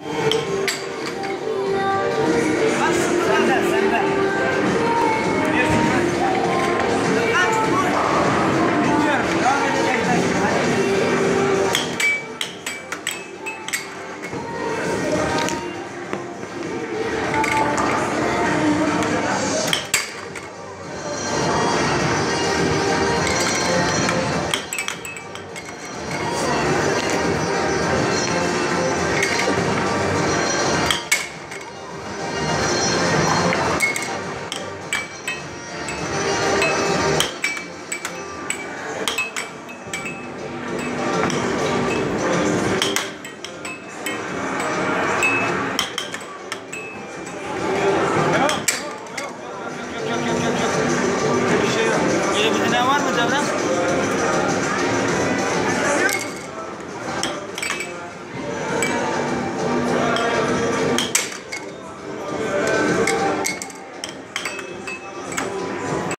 you